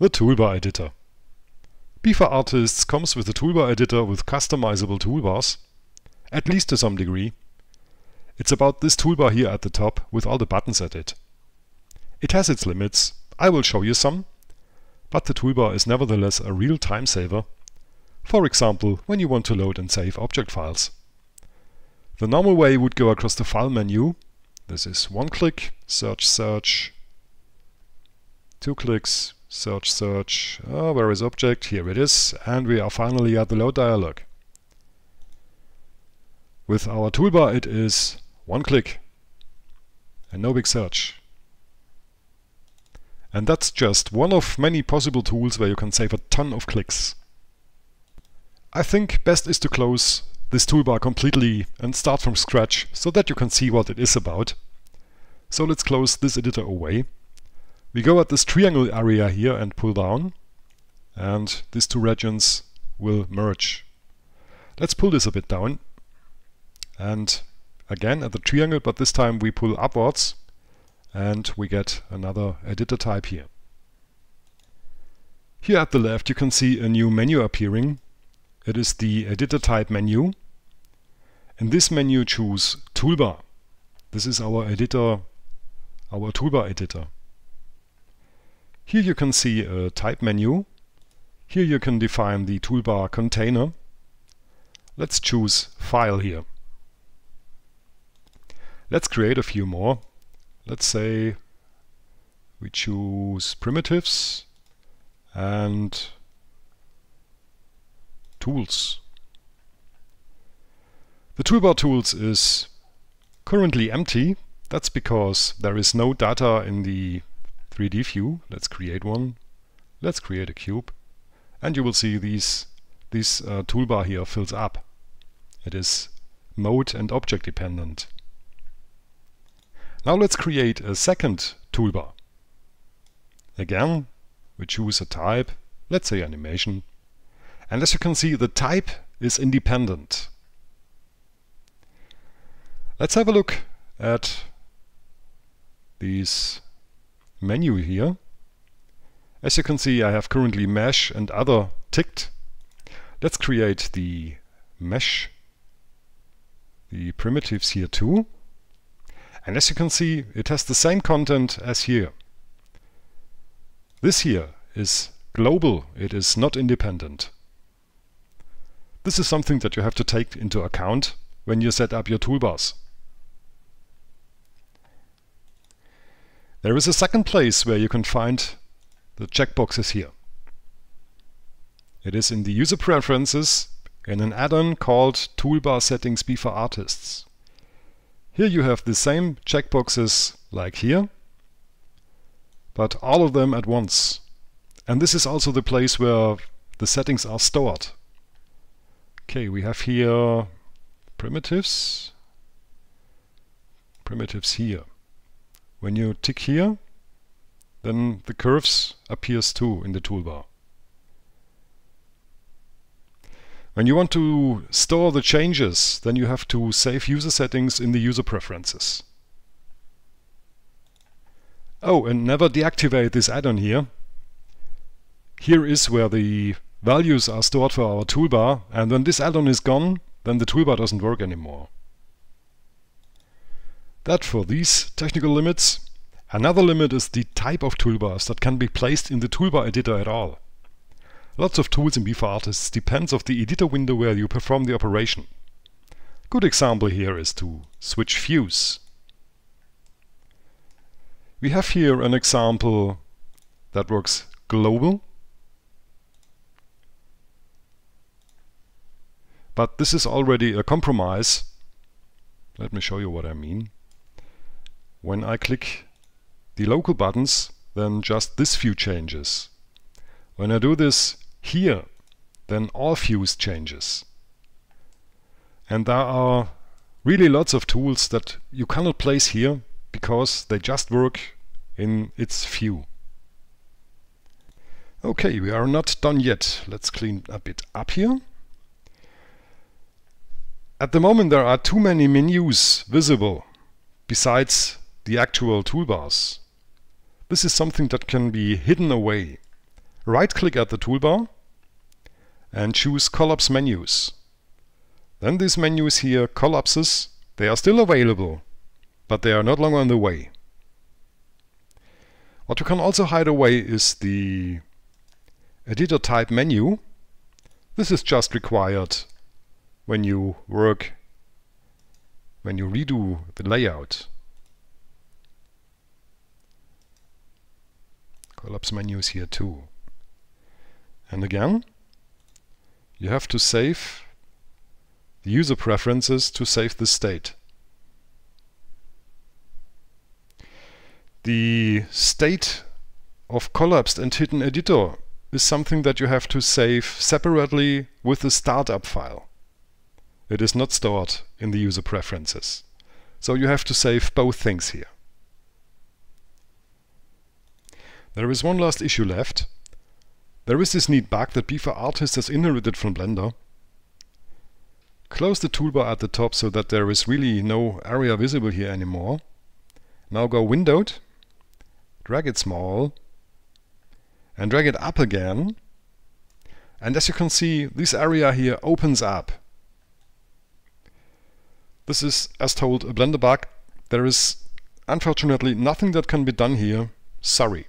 The Toolbar Editor. Beaver comes with a toolbar editor with customizable toolbars, at least to some degree. It's about this toolbar here at the top with all the buttons at it. It has its limits, I will show you some, but the toolbar is nevertheless a real time saver. For example, when you want to load and save object files. The normal way would go across the file menu. This is one click, search, search, two clicks, search, search, oh, where is object? Here it is, and we are finally at the load dialog. With our toolbar it is one click and no big search. And that's just one of many possible tools where you can save a ton of clicks. I think best is to close this toolbar completely and start from scratch so that you can see what it is about. So let's close this editor away. We go at this triangle area here and pull down and these two regions will merge. Let's pull this a bit down and again at the triangle but this time we pull upwards and we get another editor type here. Here at the left you can see a new menu appearing. It is the editor type menu. In this menu choose toolbar. This is our editor, our toolbar editor. Here you can see a type menu. Here you can define the toolbar container. Let's choose File here. Let's create a few more. Let's say we choose primitives and tools. The toolbar tools is currently empty. That's because there is no data in the 3D view. Let's create one. Let's create a cube. And you will see these, this uh, toolbar here fills up. It is mode and object dependent. Now let's create a second toolbar. Again, we choose a type, let's say animation. And as you can see, the type is independent. Let's have a look at these menu here. As you can see I have currently mesh and other ticked. Let's create the mesh, the primitives here too. And as you can see it has the same content as here. This here is global, it is not independent. This is something that you have to take into account when you set up your toolbars. There is a second place where you can find the checkboxes here. It is in the user preferences in an add-on called Toolbar Settings Bforartists. Here you have the same checkboxes like here, but all of them at once. And this is also the place where the settings are stored. Okay, we have here primitives, primitives here. When you tick here, then the curves appears too in the toolbar. When you want to store the changes, then you have to save user settings in the user preferences. Oh, and never deactivate this add-on here. Here is where the values are stored for our toolbar, and when this add-on is gone, then the toolbar doesn't work anymore. That for these technical limits. Another limit is the type of toolbars that can be placed in the toolbar editor at all. Lots of tools in Bforartists depends of the editor window where you perform the operation. Good example here is to switch views. We have here an example that works global. But this is already a compromise. Let me show you what I mean. When I click the local buttons, then just this view changes. When I do this here, then all views changes. And there are really lots of tools that you cannot place here because they just work in its view. Okay, we are not done yet. Let's clean a bit up here. At the moment there are too many menus visible besides the actual toolbars. This is something that can be hidden away. right-click at the toolbar and choose Collapse Menus. Then these menus here, collapses, they are still available, but they are not longer in the way. What you can also hide away is the editor type menu. This is just required when you work, when you redo the layout. Collapse menus here too. And again, you have to save the user preferences to save the state. The state of collapsed and hidden editor is something that you have to save separately with the startup file. It is not stored in the user preferences. So you have to save both things here. There is one last issue left. There is this neat bug that Bforartist has inherited from Blender. Close the toolbar at the top so that there is really no area visible here anymore. Now go Windowed, drag it small, and drag it up again. And as you can see, this area here opens up. This is, as told, a Blender bug. There is unfortunately nothing that can be done here. Sorry.